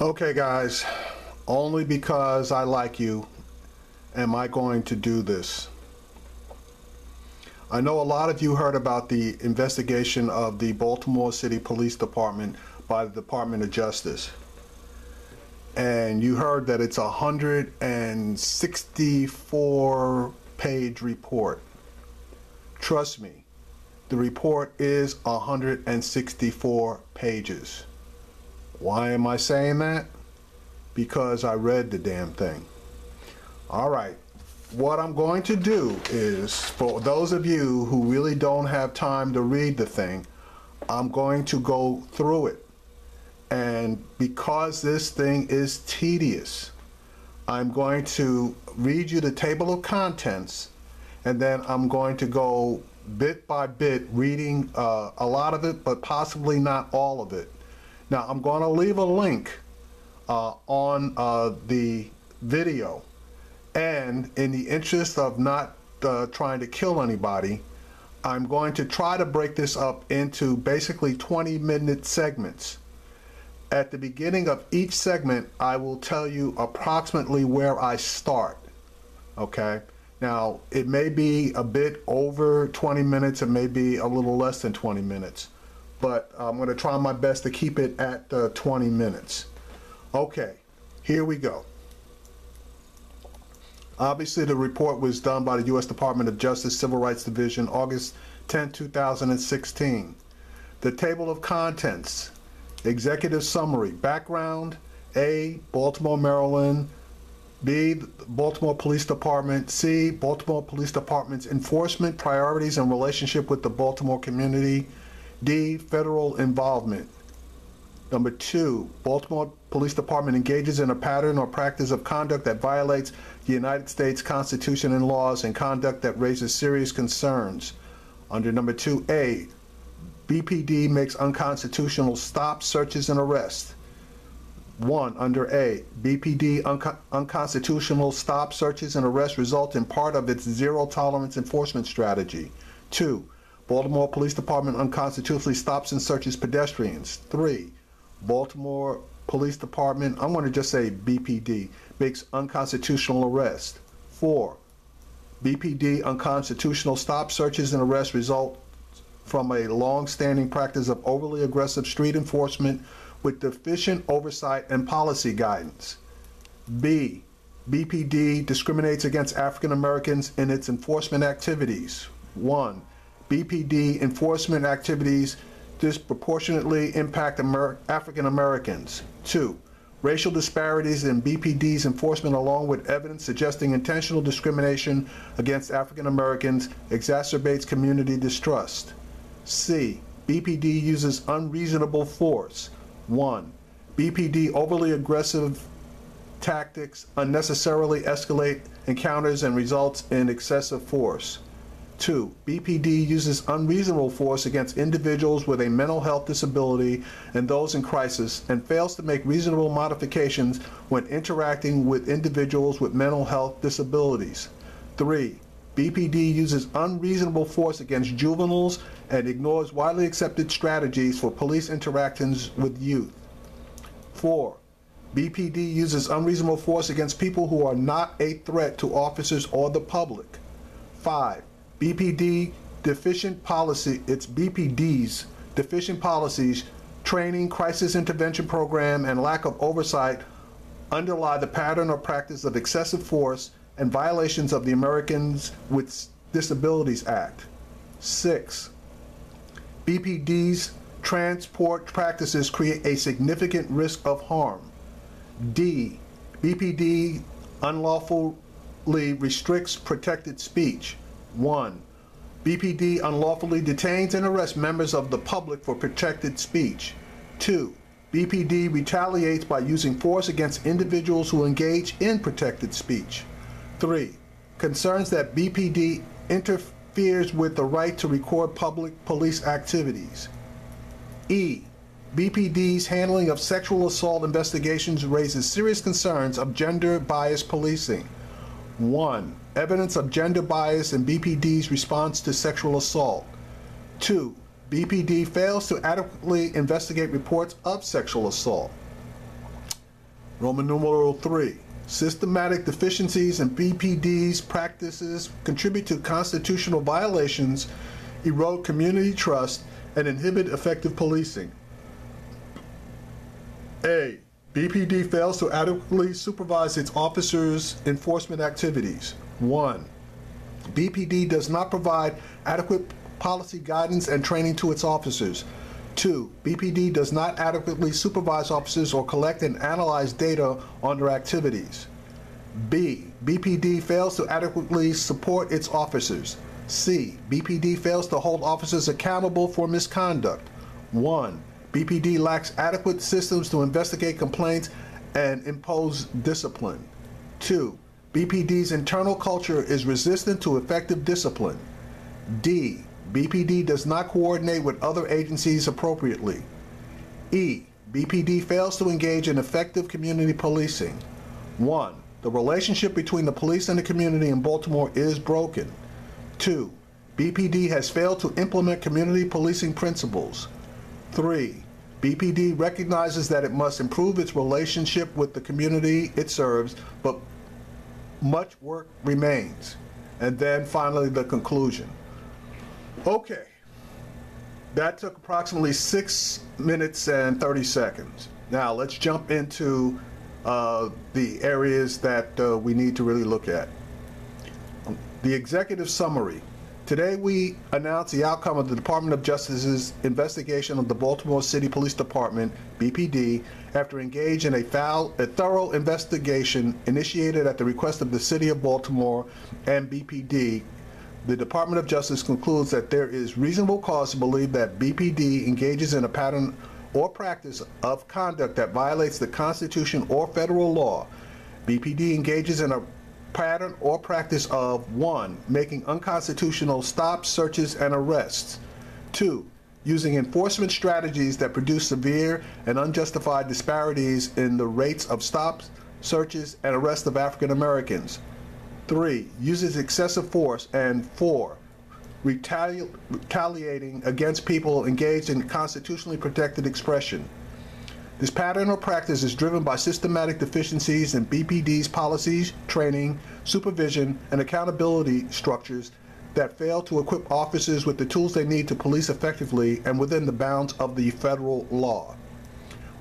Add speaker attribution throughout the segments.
Speaker 1: Okay, guys, only because I like you am I going to do this. I know a lot of you heard about the investigation of the Baltimore City Police Department by the Department of Justice. And you heard that it's a 164 page report. Trust me, the report is 164 pages. Why am I saying that? Because I read the damn thing. All right. What I'm going to do is, for those of you who really don't have time to read the thing, I'm going to go through it. And because this thing is tedious, I'm going to read you the table of contents and then I'm going to go bit by bit reading uh, a lot of it, but possibly not all of it. Now I'm going to leave a link uh, on uh, the video and in the interest of not uh, trying to kill anybody, I'm going to try to break this up into basically 20 minute segments. At the beginning of each segment, I will tell you approximately where I start. Okay? Now, it may be a bit over 20 minutes, it may be a little less than 20 minutes, but I'm going to try my best to keep it at uh, 20 minutes. Okay, here we go. Obviously, the report was done by the U.S. Department of Justice Civil Rights Division, August 10, 2016. The table of contents, executive summary, background, A, Baltimore, Maryland, B, Baltimore Police Department, C, Baltimore Police Department's enforcement priorities and relationship with the Baltimore community, D, federal involvement. Number two, Baltimore Police Department engages in a pattern or practice of conduct that violates the United States Constitution and laws and conduct that raises serious concerns. Under number 2A, BPD makes unconstitutional stops, searches, and arrests. 1. Under A, BPD unco unconstitutional stop, searches, and arrests result in part of its zero tolerance enforcement strategy. 2. Baltimore Police Department unconstitutionally stops and searches pedestrians. 3. Baltimore Police Department, I'm going to just say BPD, makes unconstitutional arrest. Four, BPD unconstitutional stop searches and arrests result from a long-standing practice of overly aggressive street enforcement with deficient oversight and policy guidance. B, BPD discriminates against African Americans in its enforcement activities. One, BPD enforcement activities disproportionately impact Amer African Americans. Two, racial disparities in BPD's enforcement along with evidence suggesting intentional discrimination against African Americans exacerbates community distrust. C, BPD uses unreasonable force. One, BPD overly aggressive tactics unnecessarily escalate encounters and results in excessive force. Two, BPD uses unreasonable force against individuals with a mental health disability and those in crisis and fails to make reasonable modifications when interacting with individuals with mental health disabilities. Three, BPD uses unreasonable force against juveniles and ignores widely accepted strategies for police interactions with youth. Four, BPD uses unreasonable force against people who are not a threat to officers or the public. Five, BPD deficient policy, it's BPD's deficient policies, training, crisis intervention program, and lack of oversight underlie the pattern or practice of excessive force and violations of the Americans with Disabilities Act. Six, BPD's transport practices create a significant risk of harm. D, BPD unlawfully restricts protected speech. 1. BPD unlawfully detains and arrests members of the public for protected speech. 2. BPD retaliates by using force against individuals who engage in protected speech. 3. Concerns that BPD interferes with the right to record public police activities. E. BPD's handling of sexual assault investigations raises serious concerns of gender biased policing. 1. Evidence of gender bias in BPD's response to sexual assault. 2. BPD fails to adequately investigate reports of sexual assault. Roman numeral 3. Systematic deficiencies in BPD's practices contribute to constitutional violations, erode community trust, and inhibit effective policing. A. BPD fails to adequately supervise its officers' enforcement activities. 1. BPD does not provide adequate policy guidance and training to its officers. Two, BPD does not adequately supervise officers or collect and analyze data on their activities. B, BPD fails to adequately support its officers. C, BPD fails to hold officers accountable for misconduct. 1. BPD lacks adequate systems to investigate complaints and impose discipline. 2. BPD's internal culture is resistant to effective discipline. D. BPD does not coordinate with other agencies appropriately. E. BPD fails to engage in effective community policing. 1. The relationship between the police and the community in Baltimore is broken. 2. BPD has failed to implement community policing principles. 3. BPD recognizes that it must improve its relationship with the community it serves, but much work remains. And then finally, the conclusion. Okay. That took approximately six minutes and 30 seconds. Now let's jump into uh, the areas that uh, we need to really look at. The executive summary. Today we announce the outcome of the Department of Justice's investigation of the Baltimore City Police Department, BPD, after engaging in a, foul, a thorough investigation initiated at the request of the City of Baltimore and BPD the Department of Justice concludes that there is reasonable cause to believe that BPD engages in a pattern or practice of conduct that violates the Constitution or federal law. BPD engages in a pattern or practice of 1. Making unconstitutional stops, searches, and arrests. 2. Using enforcement strategies that produce severe and unjustified disparities in the rates of stops, searches, and arrests of African Americans. Three, uses excessive force. And four, retali retaliating against people engaged in constitutionally protected expression. This pattern or practice is driven by systematic deficiencies in BPD's policies, training, supervision, and accountability structures that fail to equip officers with the tools they need to police effectively and within the bounds of the federal law.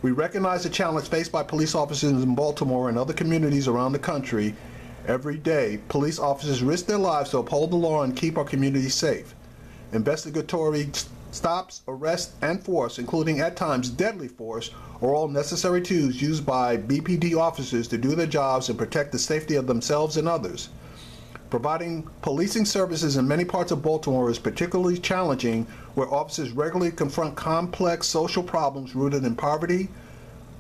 Speaker 1: We recognize the challenge faced by police officers in Baltimore and other communities around the country Every day, police officers risk their lives to uphold the law and keep our communities safe. Investigatory stops, arrests, and force, including at times deadly force, are all necessary tools used by BPD officers to do their jobs and protect the safety of themselves and others. Providing policing services in many parts of Baltimore is particularly challenging where officers regularly confront complex social problems rooted in poverty,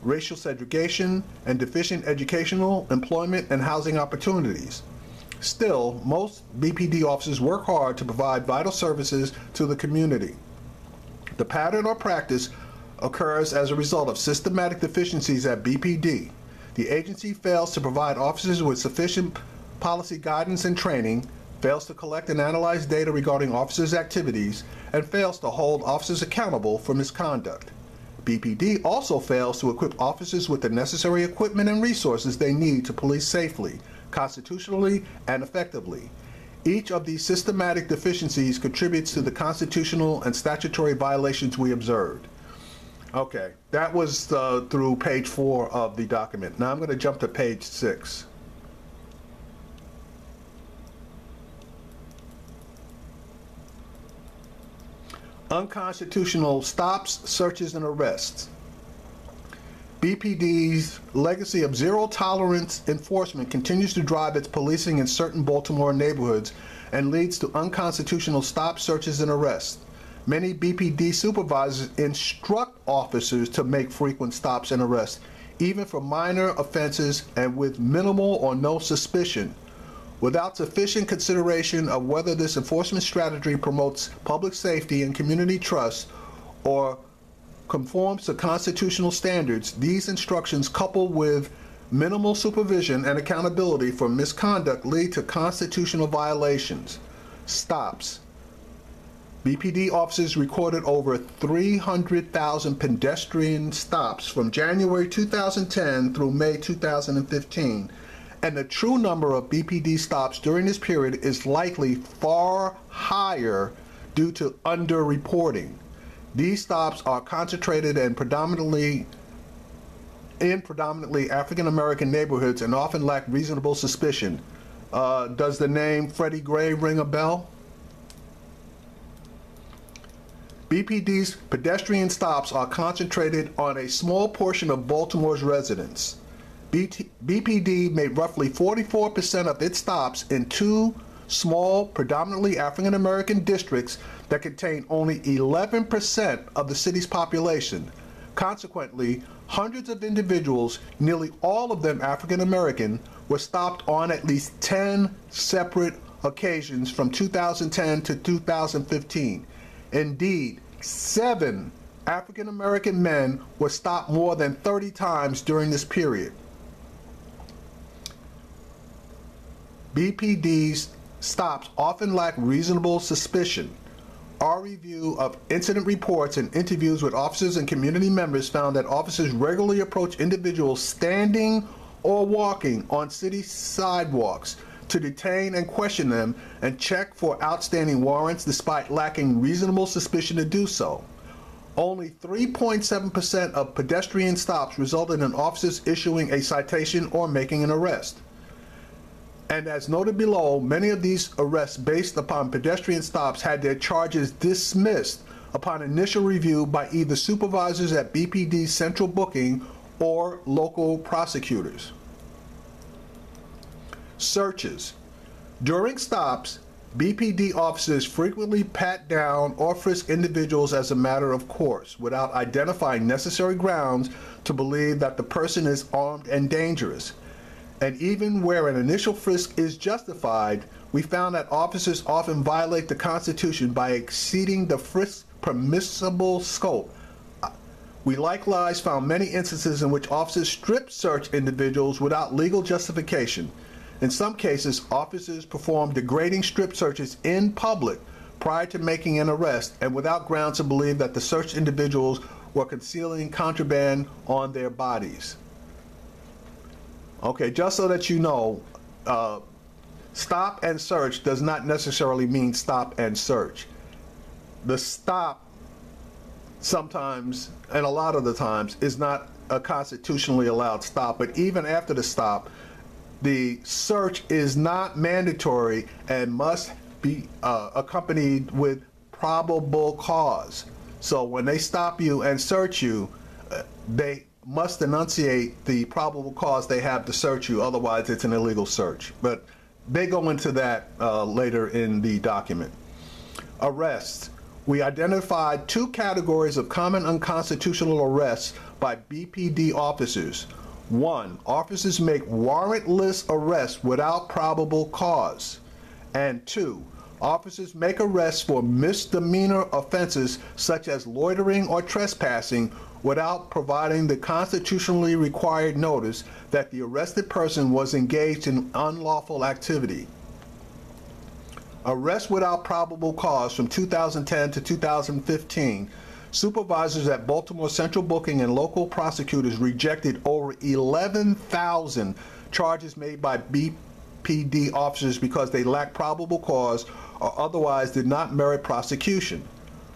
Speaker 1: racial segregation, and deficient educational, employment, and housing opportunities. Still, most BPD officers work hard to provide vital services to the community. The pattern or practice occurs as a result of systematic deficiencies at BPD. The agency fails to provide officers with sufficient policy guidance and training, fails to collect and analyze data regarding officers' activities, and fails to hold officers accountable for misconduct. BPD also fails to equip officers with the necessary equipment and resources they need to police safely, constitutionally, and effectively. Each of these systematic deficiencies contributes to the constitutional and statutory violations we observed. Okay, that was uh, through page four of the document. Now I'm going to jump to page six. unconstitutional stops, searches, and arrests. BPD's legacy of zero tolerance enforcement continues to drive its policing in certain Baltimore neighborhoods and leads to unconstitutional stop searches, and arrests. Many BPD supervisors instruct officers to make frequent stops and arrests, even for minor offenses and with minimal or no suspicion without sufficient consideration of whether this enforcement strategy promotes public safety and community trust or conforms to constitutional standards, these instructions coupled with minimal supervision and accountability for misconduct lead to constitutional violations. Stops. BPD officers recorded over 300,000 pedestrian stops from January 2010 through May 2015, and the true number of BPD stops during this period is likely far higher due to underreporting. These stops are concentrated and predominantly in predominantly African American neighborhoods and often lack reasonable suspicion. Uh, does the name Freddie Gray ring a bell? BPD's pedestrian stops are concentrated on a small portion of Baltimore's residents. BT, BPD made roughly 44% of its stops in two small, predominantly African American districts that contain only 11% of the city's population. Consequently, hundreds of individuals, nearly all of them African American, were stopped on at least 10 separate occasions from 2010 to 2015. Indeed, seven African American men were stopped more than 30 times during this period. BPD's stops often lack reasonable suspicion. Our review of incident reports and interviews with officers and community members found that officers regularly approach individuals standing or walking on city sidewalks to detain and question them and check for outstanding warrants despite lacking reasonable suspicion to do so. Only 3.7% of pedestrian stops resulted in officers issuing a citation or making an arrest. And as noted below, many of these arrests based upon pedestrian stops had their charges dismissed upon initial review by either supervisors at BPD central booking or local prosecutors. Searches. During stops, BPD officers frequently pat down or frisk individuals as a matter of course without identifying necessary grounds to believe that the person is armed and dangerous. And even where an initial frisk is justified, we found that officers often violate the Constitution by exceeding the frisk permissible scope. We likewise found many instances in which officers strip search individuals without legal justification. In some cases, officers perform degrading strip searches in public prior to making an arrest and without grounds to believe that the searched individuals were concealing contraband on their bodies. Okay, just so that you know, uh, stop and search does not necessarily mean stop and search. The stop sometimes, and a lot of the times, is not a constitutionally allowed stop, but even after the stop, the search is not mandatory and must be uh, accompanied with probable cause. So when they stop you and search you, uh, they must enunciate the probable cause they have to search you, otherwise it's an illegal search. But they go into that uh, later in the document. Arrests. We identified two categories of common unconstitutional arrests by BPD officers. One, officers make warrantless arrests without probable cause. And two, officers make arrests for misdemeanor offenses such as loitering or trespassing without providing the constitutionally required notice that the arrested person was engaged in unlawful activity. Arrest without probable cause from 2010 to 2015. Supervisors at Baltimore Central Booking and local prosecutors rejected over 11,000 charges made by BPD officers because they lacked probable cause or otherwise did not merit prosecution.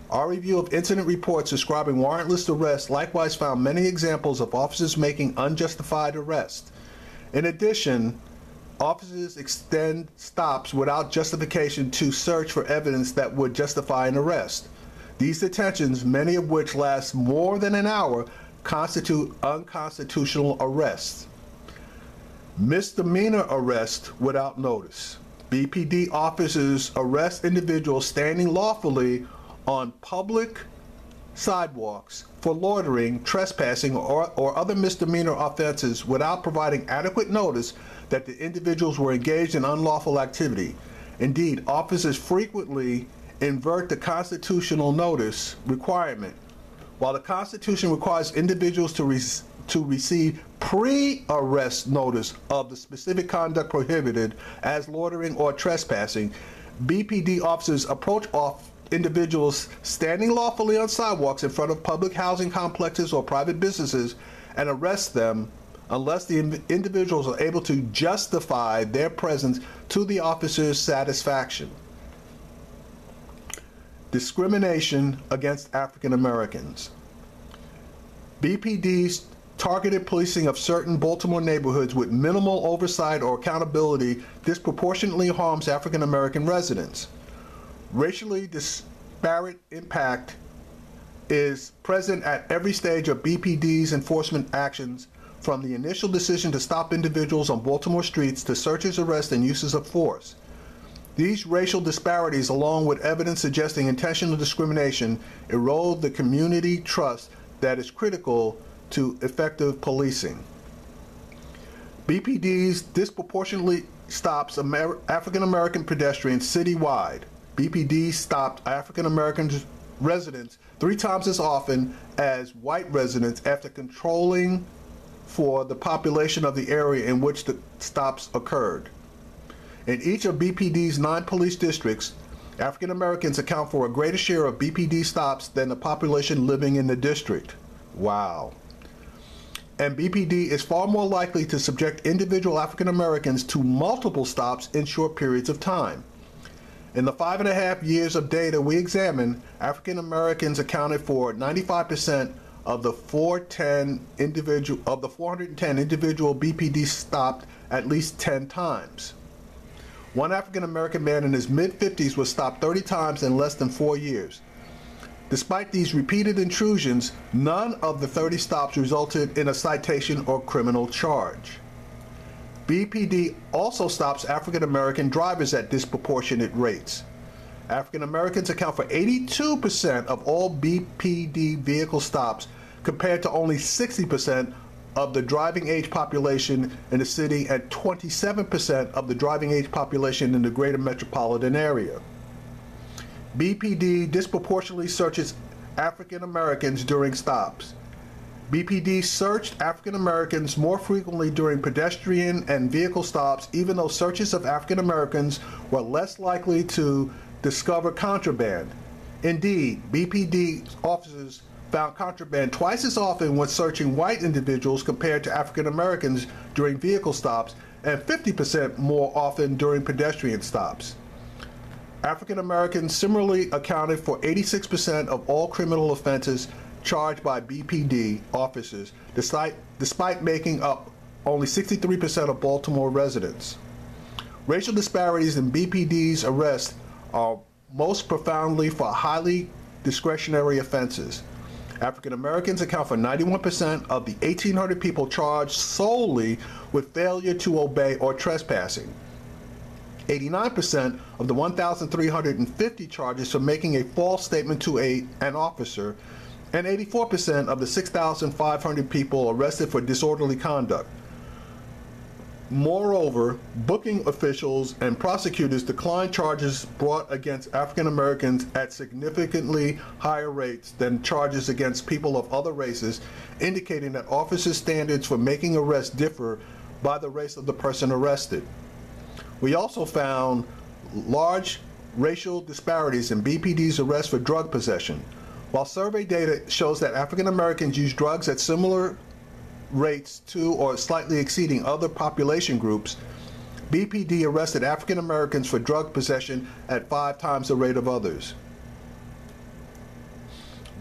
Speaker 1: Our review of incident reports describing warrantless arrests likewise found many examples of officers making unjustified arrests. In addition, officers extend stops without justification to search for evidence that would justify an arrest. These detentions, many of which last more than an hour, constitute unconstitutional arrests. Misdemeanor arrest without notice. BPD officers arrest individuals standing lawfully on public sidewalks for loitering, trespassing, or, or other misdemeanor offenses without providing adequate notice that the individuals were engaged in unlawful activity. Indeed, officers frequently invert the constitutional notice requirement. While the Constitution requires individuals to, re to receive pre-arrest notice of the specific conduct prohibited as loitering or trespassing, BPD officers approach off individuals standing lawfully on sidewalks in front of public housing complexes or private businesses and arrest them unless the individuals are able to justify their presence to the officer's satisfaction. Discrimination against African Americans. BPD's targeted policing of certain Baltimore neighborhoods with minimal oversight or accountability disproportionately harms African American residents. Racially disparate impact is present at every stage of BPD's enforcement actions, from the initial decision to stop individuals on Baltimore streets to searches, arrests, and uses of force. These racial disparities, along with evidence suggesting intentional discrimination, erode the community trust that is critical to effective policing. BPD's disproportionately stops Amer African American pedestrians citywide. BPD stopped African American residents three times as often as white residents after controlling for the population of the area in which the stops occurred. In each of BPD's nine police districts, African Americans account for a greater share of BPD stops than the population living in the district. Wow. And BPD is far more likely to subject individual African Americans to multiple stops in short periods of time. In the five and a half years of data we examined, African Americans accounted for 95% of the 410 individual of the 410 individual BPD stopped at least 10 times. One African American man in his mid 50s was stopped 30 times in less than 4 years. Despite these repeated intrusions, none of the 30 stops resulted in a citation or criminal charge. BPD also stops African American drivers at disproportionate rates. African Americans account for 82% of all BPD vehicle stops compared to only 60% of the driving age population in the city and 27% of the driving age population in the greater metropolitan area. BPD disproportionately searches African Americans during stops. BPD searched African Americans more frequently during pedestrian and vehicle stops, even though searches of African Americans were less likely to discover contraband. Indeed, BPD officers found contraband twice as often when searching white individuals compared to African Americans during vehicle stops, and 50% more often during pedestrian stops. African Americans similarly accounted for 86% of all criminal offenses charged by BPD officers, despite, despite making up only 63% of Baltimore residents. Racial disparities in BPD's arrests are most profoundly for highly discretionary offenses. African Americans account for 91% of the 1,800 people charged solely with failure to obey or trespassing. 89% of the 1,350 charges for making a false statement to a, an officer and 84% of the 6,500 people arrested for disorderly conduct. Moreover, booking officials and prosecutors declined charges brought against African Americans at significantly higher rates than charges against people of other races, indicating that officers' standards for making arrests differ by the race of the person arrested. We also found large racial disparities in BPD's arrests for drug possession. While survey data shows that African Americans use drugs at similar rates to or slightly exceeding other population groups, BPD arrested African Americans for drug possession at five times the rate of others.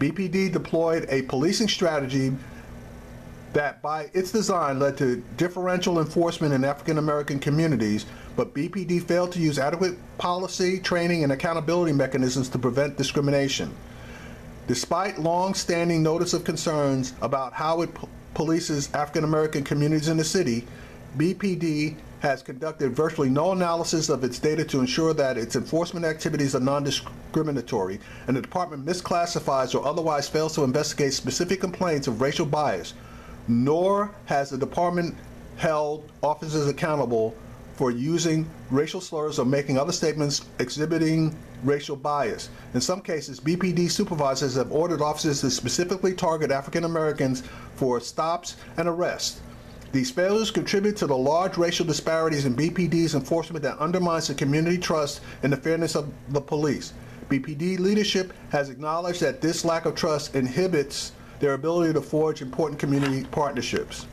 Speaker 1: BPD deployed a policing strategy that by its design led to differential enforcement in African American communities, but BPD failed to use adequate policy, training, and accountability mechanisms to prevent discrimination. Despite long-standing notice of concerns about how it polices African American communities in the city, BPD has conducted virtually no analysis of its data to ensure that its enforcement activities are non-discriminatory, and the department misclassifies or otherwise fails to investigate specific complaints of racial bias, nor has the department held officers accountable for using racial slurs or making other statements exhibiting racial bias. In some cases, BPD supervisors have ordered officers to specifically target African Americans for stops and arrests. These failures contribute to the large racial disparities in BPD's enforcement that undermines the community trust in the fairness of the police. BPD leadership has acknowledged that this lack of trust inhibits their ability to forge important community partnerships.